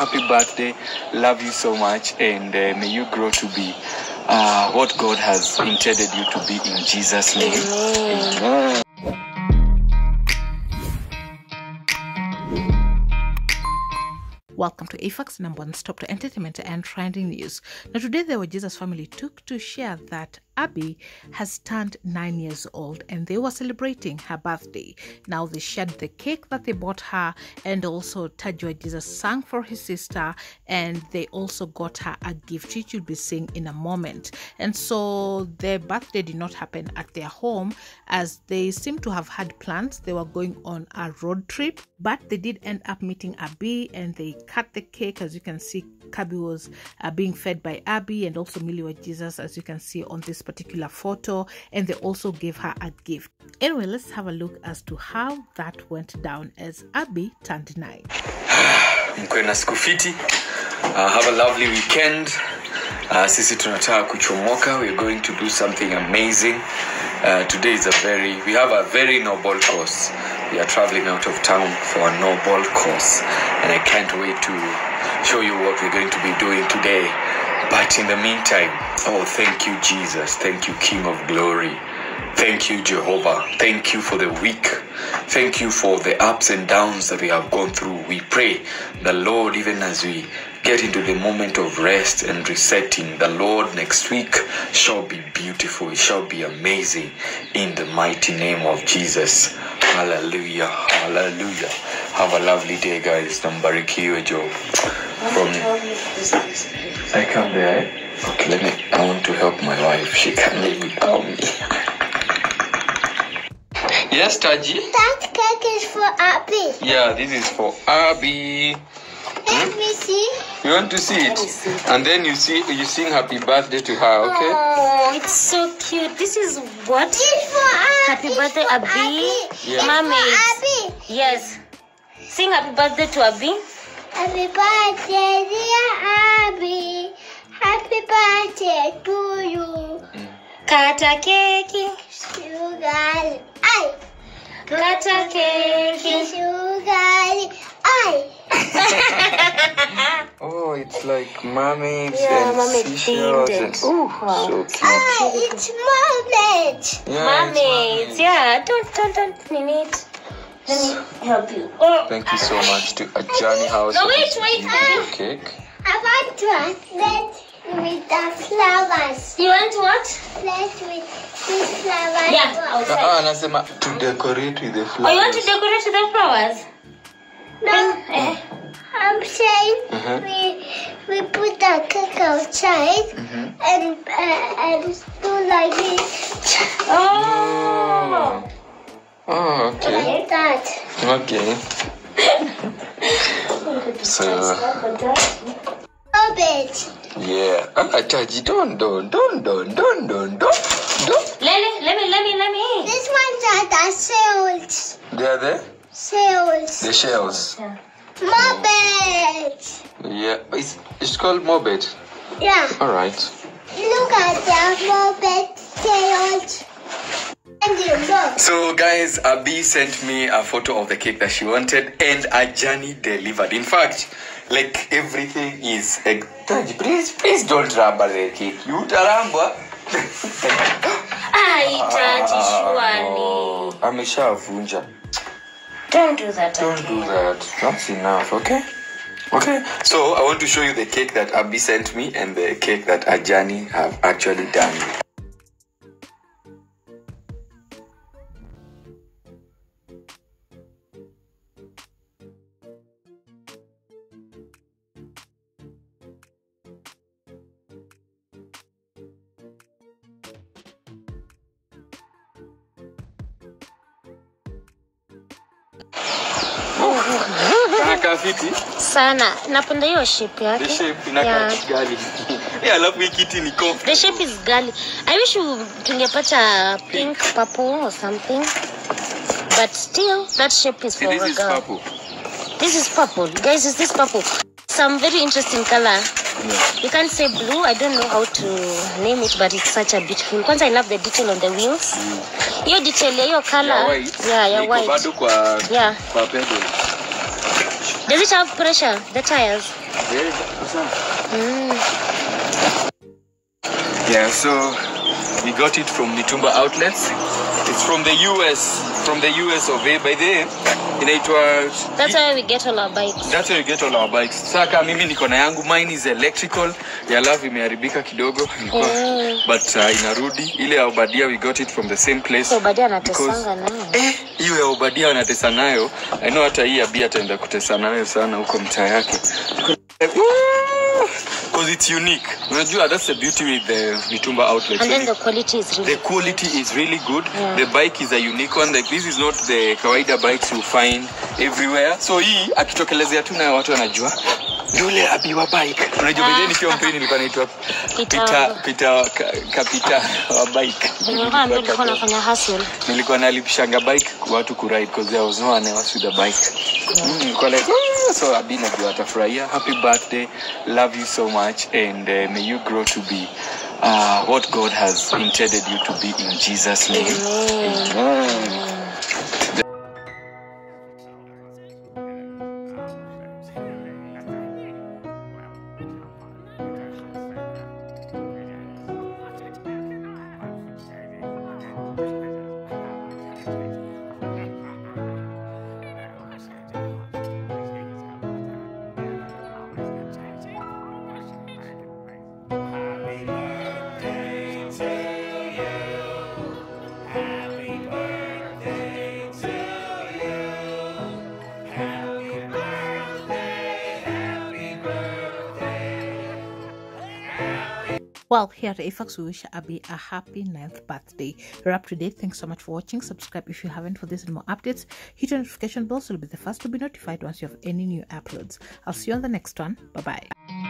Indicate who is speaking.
Speaker 1: Happy birthday. Love you so much. And uh, may you grow to be uh, what God has intended you to be in Jesus' name. Amen.
Speaker 2: Welcome to Ayfacts number one stop to entertainment and trending news. Now, today the Jesus family took to share that Abby has turned nine years old and they were celebrating her birthday. Now, they shared the cake that they bought her, and also Taji Wajesus sang for his sister, and they also got her a gift which you'll be seeing in a moment. And so, their birthday did not happen at their home as they seem to have had plans. They were going on a road trip, but they did end up meeting Abby and they cut the cake. As you can see, Kabi was uh, being fed by Abby and also Milly Wajesus, as you can see on this particular photo. And they also gave her a gift. Anyway, let's have a look as to how that went down as Abby turned nine.
Speaker 1: uh, have a lovely weekend uh, sisi tunataka kuchomoka we're going to do something amazing uh, today is a very we have a very noble course we are traveling out of town for a noble course and i can't wait to show you what we're going to be doing today but in the meantime oh thank you jesus thank you king of glory Thank you, Jehovah. Thank you for the week. Thank you for the ups and downs that we have gone through. We pray the Lord, even as we get into the moment of rest and resetting, the Lord next week shall be beautiful. It shall be amazing in the mighty name of Jesus. Hallelujah. Hallelujah. Have a lovely day, guys. Nambarikiwe Job. From I come there. eh? Okay, let me. I want to help my wife. She can't live without me. Yes, Taji.
Speaker 3: That cake is for Abby.
Speaker 1: Yeah, this is for Abby.
Speaker 3: Let me see.
Speaker 1: You want to see it? See. And then you see you sing happy birthday to her, okay?
Speaker 4: Oh, it's so cute. This is what?
Speaker 3: It's for Abby.
Speaker 4: Happy birthday,
Speaker 3: for
Speaker 4: Abby.
Speaker 1: Yeah.
Speaker 4: Mommy.
Speaker 3: Abby.
Speaker 4: Yes. Sing happy birthday to Abby.
Speaker 3: Happy birthday, dear Abby. Happy birthday to you.
Speaker 4: Kata keki.
Speaker 3: Sugar. Ay.
Speaker 4: Kata keki.
Speaker 3: Sugar.
Speaker 1: Oh, it's like mermaids
Speaker 4: Yeah,
Speaker 1: and
Speaker 4: mommy
Speaker 1: seashells and
Speaker 4: it. Ooh, wow.
Speaker 1: so cute.
Speaker 3: Ay, it's moment.
Speaker 1: Yeah,
Speaker 4: Mommy,
Speaker 1: mermaids.
Speaker 4: yeah, don't, don't, don't need. Let me help you. Oh,
Speaker 1: Thank you oh, ah. so much to uh, Ajani House
Speaker 4: No,
Speaker 1: for
Speaker 4: wait,
Speaker 1: this
Speaker 4: wait.
Speaker 1: beautiful ah. cake.
Speaker 3: I want to play with the flowers.
Speaker 4: you want what?
Speaker 3: Play with these flowers.
Speaker 4: Yeah, outside.
Speaker 1: Ah, anasema to decorate with the flowers.
Speaker 4: Oh, you want to decorate with the flowers?
Speaker 3: No,
Speaker 4: Eh.
Speaker 3: I'm saying
Speaker 1: uh -huh.
Speaker 3: we we put the cake outside mm -hmm. and uh, and do like this.
Speaker 4: Oh.
Speaker 1: oh. oh okay.
Speaker 3: Like that.
Speaker 1: Okay. so.
Speaker 3: Stop it.
Speaker 1: Yeah. Ah, I'm not charging. Don't don't don't don't don't don't don't.
Speaker 4: Let me let me let me let me.
Speaker 3: This one's are the shells.
Speaker 1: They are the
Speaker 3: shells.
Speaker 1: The shells. Yeah.
Speaker 3: Muppets.
Speaker 1: Yeah. It's, it's called Mobet.
Speaker 3: Yeah.
Speaker 1: All right.
Speaker 3: Look at the Muppet shells. And you look.
Speaker 1: So, guys, Abi sent me a photo of the cake that she wanted, and Ajani delivered. In fact, like everything is. Like, please, please don't rubber the cake. You taramba.
Speaker 4: Surely.
Speaker 1: Ah, no. Ameshavunja.
Speaker 4: Don't do that
Speaker 1: Don't
Speaker 4: again.
Speaker 1: do that. That's enough, okay? Okay. So I want to show you the cake that Abi sent me and the cake that Ajani have actually done. Inakaa fiti.
Speaker 4: Sana. Napenda hiyo shape
Speaker 1: The shape inakaa
Speaker 4: Yeah.
Speaker 1: gali. Yeah, alafu hii kiti ni comfy.
Speaker 4: The shape is gali. I wish you tungepata pink, purple or something. But still, that shape is
Speaker 1: See,
Speaker 4: for
Speaker 1: this
Speaker 4: a
Speaker 1: is purple.
Speaker 4: This is purple. Guys, is this purple? Some very interesting color.
Speaker 1: Yeah.
Speaker 4: You can't say blue. I don't know how to name it, but it's such a beautiful. Kwanza I love the detail on the wheels. Hiyo detail ya hiyo
Speaker 1: Ya white.
Speaker 4: Yeah, ya white.
Speaker 1: bado kwa
Speaker 4: Yeah.
Speaker 1: kwa pedal.
Speaker 4: Does it have pressure? The tires? Mm.
Speaker 1: Yeah, so we got it from Mitumba outlets. It's from the US, from the US of A. By the inaitwa
Speaker 4: That's why we get all our bikes.
Speaker 1: That's where we get all our bikes. Saka mimi niko na yangu, mine is electrical. Ya love imeharibika kidogo.
Speaker 4: Mm.
Speaker 1: But uh, inarudi. Ile ya Obadia we got it from the same place. Obadia
Speaker 4: anatesanga nayo.
Speaker 1: Eh, hiyo ya Obadia anatesa nayo. I know hata hii ya Bia ataenda kutesa nayo sana huko mtaa yake. Because it's unique. Unajua that's the beauty with the Mitumba outlet.
Speaker 4: And then the quality is really the
Speaker 1: quality good. is really good
Speaker 4: Yeah.
Speaker 1: the bike is a unique one like this is not the kawaida bikes you find everywhere so hii akitokelezea tu nayo watu wanajua yule abiwa bike unajua
Speaker 4: Ah.
Speaker 1: nikiwa mpeni nilikuwa naitwa pita pita kapita wa bike
Speaker 4: Nilikuwa nafanya hustle.
Speaker 1: nilikuwa nalipishanga bike watu kuride because there was no one else with a bike Mm, nilikuwa like so abi najua atafurahia happy birthday love you so much and uh, may you grow to be uh, what god has intended you to be in jesus name
Speaker 4: Amen.
Speaker 1: Amen.
Speaker 2: Well, here at Ayfacts, we wish Abby a happy ninth birthday. We're up to date. Thanks so much for watching. Subscribe if you haven't for this and more updates. Hit the notification bell so you'll be the first to be notified once you have any new uploads. I'll see you on the next one. Bye bye.